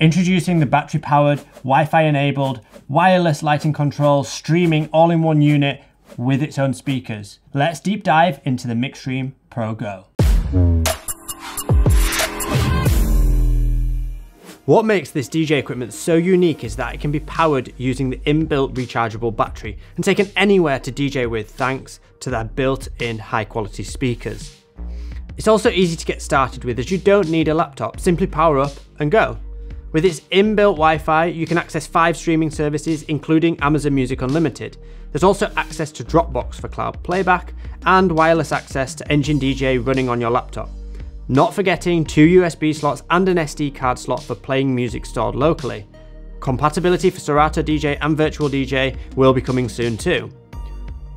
Introducing the battery powered, Wi Fi enabled, wireless lighting control, streaming all in one unit with its own speakers. Let's deep dive into the Mixstream Pro Go. What makes this DJ equipment so unique is that it can be powered using the inbuilt rechargeable battery and taken anywhere to DJ with thanks to their built-in high quality speakers. It's also easy to get started with as you don't need a laptop, simply power up and go. With its inbuilt Wi-Fi, you can access five streaming services including Amazon Music Unlimited. There's also access to Dropbox for cloud playback and wireless access to Engine DJ running on your laptop. Not forgetting two USB slots and an SD card slot for playing music stored locally. Compatibility for Serato DJ and Virtual DJ will be coming soon too.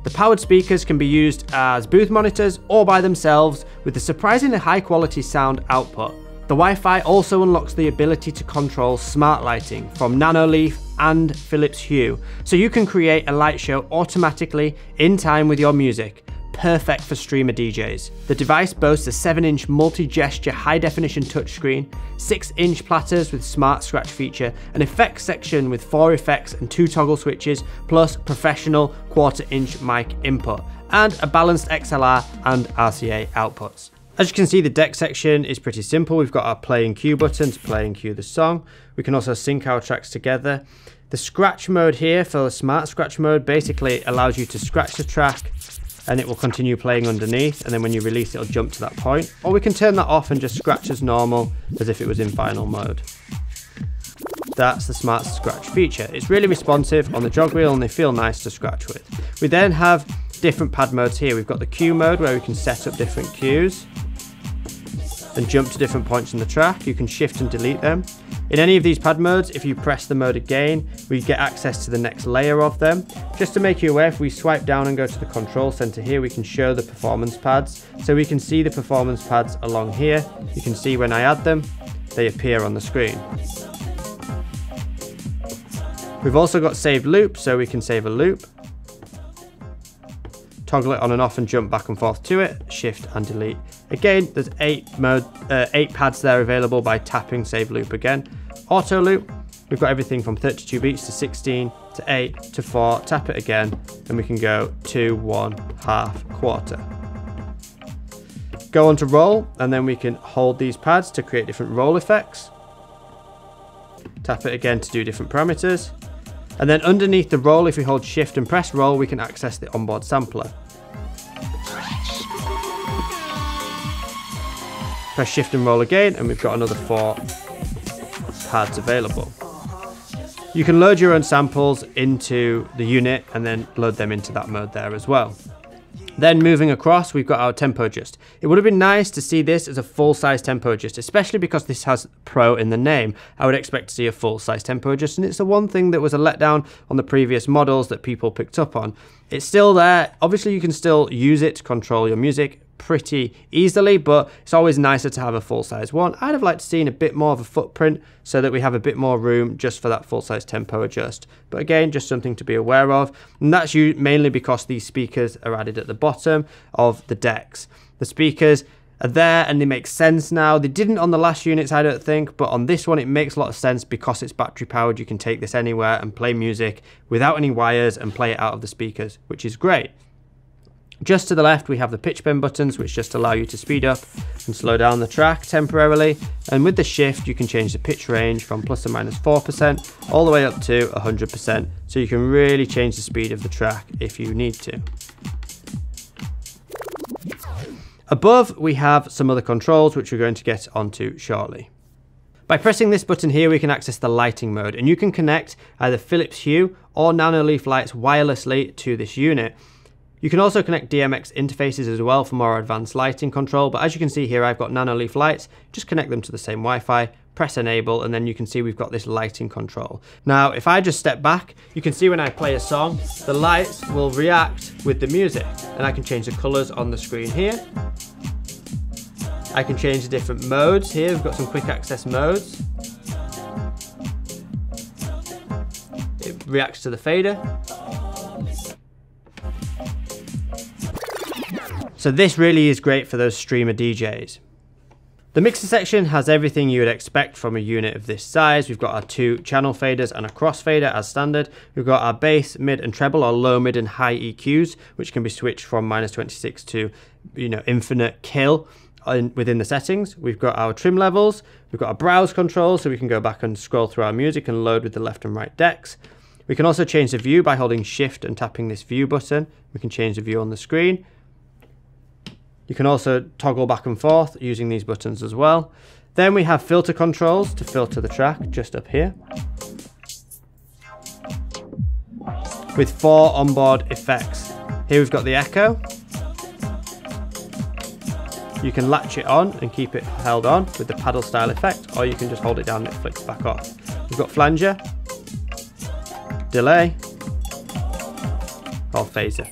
The powered speakers can be used as booth monitors or by themselves with a surprisingly high quality sound output. The Wi-Fi also unlocks the ability to control smart lighting from Nanoleaf and Philips Hue, so you can create a light show automatically in time with your music perfect for streamer DJs. The device boasts a 7-inch multi-gesture high-definition touchscreen, 6-inch platters with smart scratch feature, an effects section with 4 effects and 2 toggle switches, plus professional quarter-inch mic input, and a balanced XLR and RCA outputs. As you can see, the deck section is pretty simple. We've got our play and cue button to play and cue the song. We can also sync our tracks together. The scratch mode here for the smart scratch mode basically allows you to scratch the track and it will continue playing underneath and then when you release it, it'll jump to that point. Or we can turn that off and just scratch as normal as if it was in vinyl mode. That's the Smart Scratch feature. It's really responsive on the jog wheel and they feel nice to scratch with. We then have different pad modes here. We've got the cue mode where we can set up different cues and jump to different points in the track. You can shift and delete them. In any of these pad modes, if you press the mode again, we get access to the next layer of them. Just to make you aware, if we swipe down and go to the control center here, we can show the performance pads. So we can see the performance pads along here. You can see when I add them, they appear on the screen. We've also got saved loop, so we can save a loop. Toggle it on and off and jump back and forth to it, shift and delete. Again, there's eight mode, uh, eight pads there available by tapping save loop again. Auto loop, we've got everything from 32 beats to 16 to 8 to 4. Tap it again, and we can go 2, 1, half, quarter. Go on to roll, and then we can hold these pads to create different roll effects. Tap it again to do different parameters. And then underneath the roll, if we hold shift and press roll, we can access the onboard sampler. Press shift and roll again, and we've got another four pads available. You can load your own samples into the unit and then load them into that mode there as well. Then moving across, we've got our tempo adjust. It would have been nice to see this as a full-size tempo adjust, especially because this has Pro in the name. I would expect to see a full-size tempo adjust, and it's the one thing that was a letdown on the previous models that people picked up on. It's still there. Obviously, you can still use it to control your music, pretty easily, but it's always nicer to have a full-size one. I'd have liked to seen a bit more of a footprint so that we have a bit more room just for that full-size tempo adjust. But again, just something to be aware of. And that's mainly because these speakers are added at the bottom of the decks. The speakers are there and they make sense now. They didn't on the last units, I don't think, but on this one it makes a lot of sense because it's battery powered. You can take this anywhere and play music without any wires and play it out of the speakers, which is great. Just to the left, we have the pitch bend buttons, which just allow you to speed up and slow down the track temporarily. And with the shift, you can change the pitch range from plus or minus 4% all the way up to 100%. So you can really change the speed of the track if you need to. Above, we have some other controls, which we're going to get onto shortly. By pressing this button here, we can access the lighting mode, and you can connect either Philips Hue or Nanoleaf lights wirelessly to this unit. You can also connect DMX interfaces as well for more advanced lighting control, but as you can see here, I've got Nanoleaf lights, just connect them to the same Wi-Fi, press enable, and then you can see we've got this lighting control. Now, if I just step back, you can see when I play a song, the lights will react with the music, and I can change the colors on the screen here. I can change the different modes here, we've got some quick access modes. It reacts to the fader. So this really is great for those streamer DJs. The mixer section has everything you would expect from a unit of this size. We've got our two channel faders and a crossfader as standard. We've got our bass, mid and treble or low, mid and high EQs, which can be switched from minus 26 to, you know, infinite kill within the settings. We've got our trim levels. We've got our browse control, so we can go back and scroll through our music and load with the left and right decks. We can also change the view by holding shift and tapping this view button. We can change the view on the screen. You can also toggle back and forth using these buttons as well. Then we have filter controls to filter the track just up here. With four onboard effects. Here we've got the echo. You can latch it on and keep it held on with the paddle style effect, or you can just hold it down and it flicks back off. We've got flanger, delay, or phaser.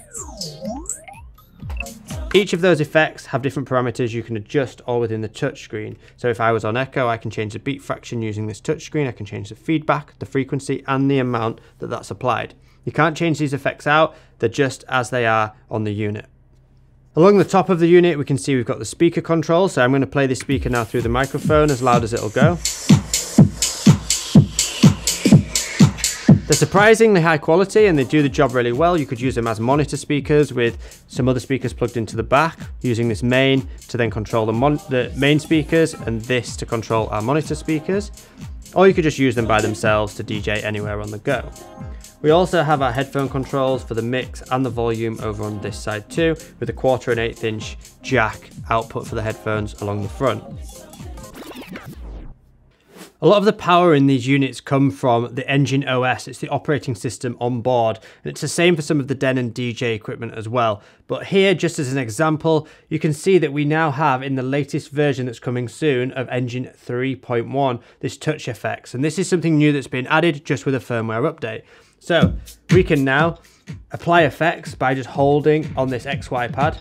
Each of those effects have different parameters you can adjust all within the touchscreen. So if I was on echo, I can change the beat fraction using this touchscreen. I can change the feedback, the frequency, and the amount that that's applied. You can't change these effects out. They're just as they are on the unit. Along the top of the unit, we can see we've got the speaker control. So I'm going to play this speaker now through the microphone as loud as it'll go. They're surprisingly high quality and they do the job really well. You could use them as monitor speakers with some other speakers plugged into the back, using this main to then control the, the main speakers and this to control our monitor speakers. Or you could just use them by themselves to DJ anywhere on the go. We also have our headphone controls for the mix and the volume over on this side too, with a quarter and eighth inch jack output for the headphones along the front. A lot of the power in these units come from the engine OS. It's the operating system on board. And it's the same for some of the Denon DJ equipment as well. But here, just as an example, you can see that we now have in the latest version that's coming soon of Engine 3.1, this touch effects. And this is something new that's been added just with a firmware update. So we can now apply effects by just holding on this XY pad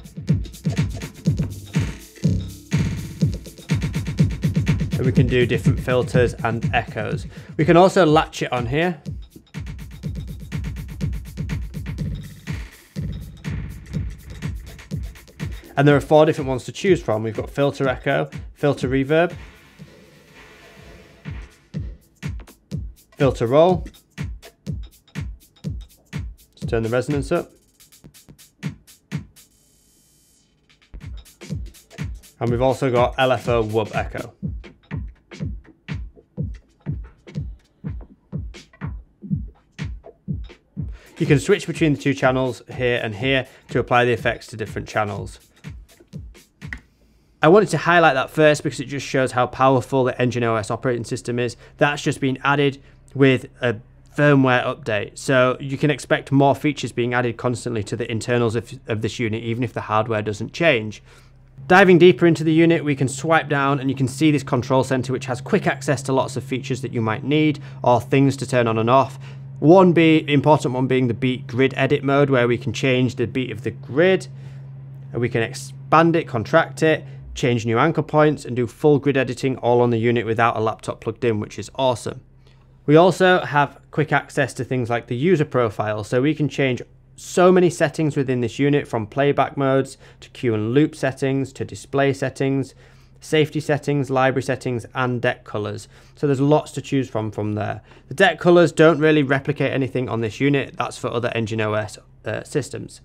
we can do different filters and echoes. We can also latch it on here. And there are four different ones to choose from. We've got filter echo, filter reverb, filter roll. Let's turn the resonance up. And we've also got LFO wub echo. You can switch between the two channels here and here to apply the effects to different channels. I wanted to highlight that first because it just shows how powerful the Engine OS operating system is. That's just been added with a firmware update. So you can expect more features being added constantly to the internals of, of this unit, even if the hardware doesn't change. Diving deeper into the unit, we can swipe down and you can see this control center, which has quick access to lots of features that you might need or things to turn on and off. One be important one being the beat grid edit mode where we can change the beat of the grid and we can expand it, contract it, change new anchor points and do full grid editing all on the unit without a laptop plugged in, which is awesome. We also have quick access to things like the user profile, so we can change so many settings within this unit from playback modes to cue and loop settings to display settings safety settings, library settings, and deck colors. So there's lots to choose from from there. The deck colors don't really replicate anything on this unit. That's for other Engine OS uh, systems.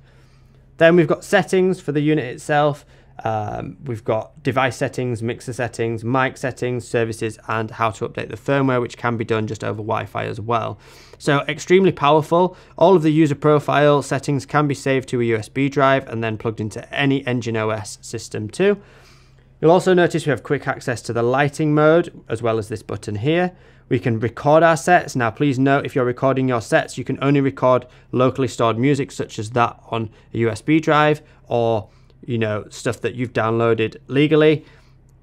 Then we've got settings for the unit itself. Um, we've got device settings, mixer settings, mic settings, services, and how to update the firmware, which can be done just over Wi-Fi as well. So extremely powerful. All of the user profile settings can be saved to a USB drive and then plugged into any Engine OS system too. You'll also notice we have quick access to the lighting mode as well as this button here. We can record our sets. Now please note if you're recording your sets you can only record locally stored music such as that on a USB drive or you know stuff that you've downloaded legally.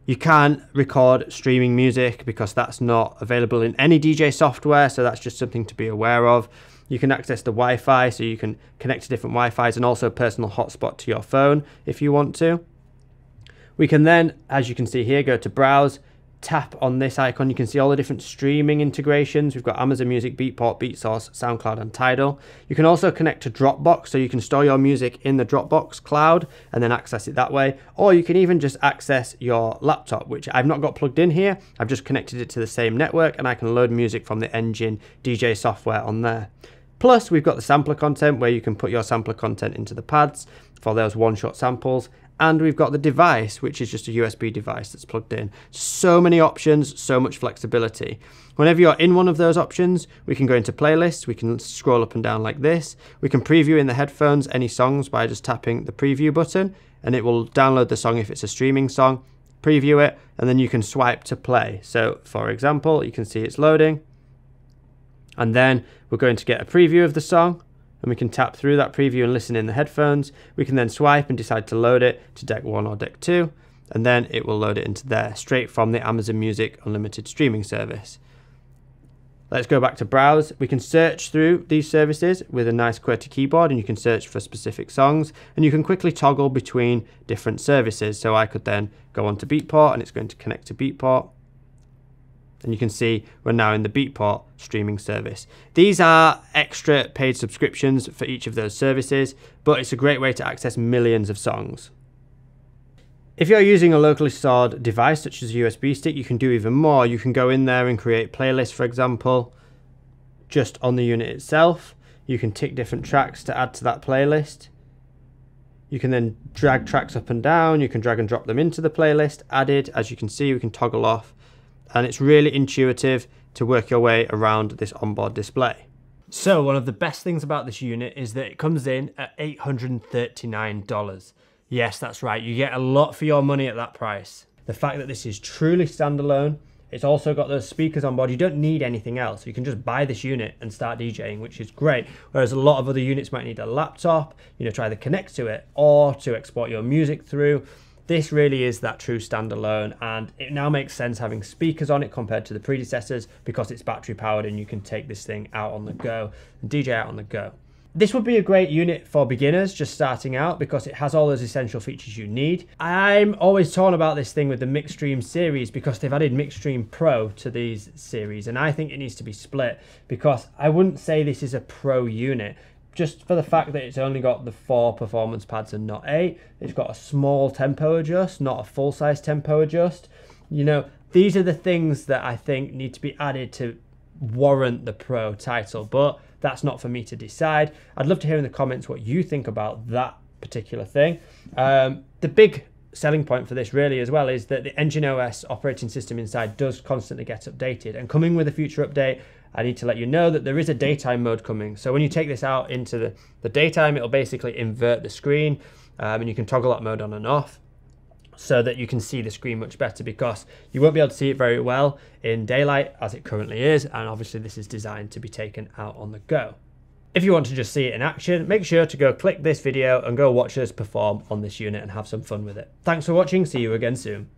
You can't record streaming music because that's not available in any DJ software so that's just something to be aware of. You can access the Wi-Fi so you can connect to different Wi-Fi's and also personal hotspot to your phone if you want to. We can then, as you can see here, go to browse, tap on this icon, you can see all the different streaming integrations. We've got Amazon Music, Beatport, BeatSource, SoundCloud, and Tidal. You can also connect to Dropbox, so you can store your music in the Dropbox cloud and then access it that way. Or you can even just access your laptop, which I've not got plugged in here. I've just connected it to the same network and I can load music from the Engine DJ software on there. Plus, we've got the sampler content where you can put your sampler content into the pads for those one-shot samples and we've got the device, which is just a USB device that's plugged in. So many options, so much flexibility. Whenever you're in one of those options, we can go into playlists, we can scroll up and down like this. We can preview in the headphones any songs by just tapping the preview button, and it will download the song if it's a streaming song, preview it, and then you can swipe to play. So for example, you can see it's loading, and then we're going to get a preview of the song, and we can tap through that preview and listen in the headphones. We can then swipe and decide to load it to deck 1 or deck 2 and then it will load it into there straight from the Amazon Music Unlimited streaming service. Let's go back to browse. We can search through these services with a nice QWERTY keyboard and you can search for specific songs and you can quickly toggle between different services. So I could then go on to Beatport and it's going to connect to Beatport and you can see we're now in the Beatport streaming service. These are extra paid subscriptions for each of those services, but it's a great way to access millions of songs. If you're using a locally stored device such as a USB stick, you can do even more. You can go in there and create playlists, for example, just on the unit itself. You can tick different tracks to add to that playlist. You can then drag tracks up and down. You can drag and drop them into the playlist, added. As you can see, we can toggle off and it's really intuitive to work your way around this onboard display. So one of the best things about this unit is that it comes in at $839. Yes, that's right, you get a lot for your money at that price. The fact that this is truly standalone, it's also got those speakers on board. You don't need anything else. You can just buy this unit and start DJing, which is great. Whereas a lot of other units might need a laptop, you know, try to either connect to it or to export your music through. This really is that true standalone and it now makes sense having speakers on it compared to the predecessors because it's battery powered and you can take this thing out on the go and DJ out on the go. This would be a great unit for beginners just starting out because it has all those essential features you need. I'm always torn about this thing with the Mixstream series because they've added Mixstream Pro to these series and I think it needs to be split because I wouldn't say this is a pro unit just for the fact that it's only got the four performance pads and not eight. It's got a small tempo adjust, not a full size tempo adjust. You know, these are the things that I think need to be added to warrant the pro title, but that's not for me to decide. I'd love to hear in the comments what you think about that particular thing. Um, the big selling point for this really as well is that the Engine OS operating system inside does constantly get updated and coming with a future update I need to let you know that there is a daytime mode coming. So when you take this out into the, the daytime, it'll basically invert the screen um, and you can toggle that mode on and off so that you can see the screen much better because you won't be able to see it very well in daylight as it currently is. And obviously this is designed to be taken out on the go. If you want to just see it in action, make sure to go click this video and go watch us perform on this unit and have some fun with it. Thanks for watching, see you again soon.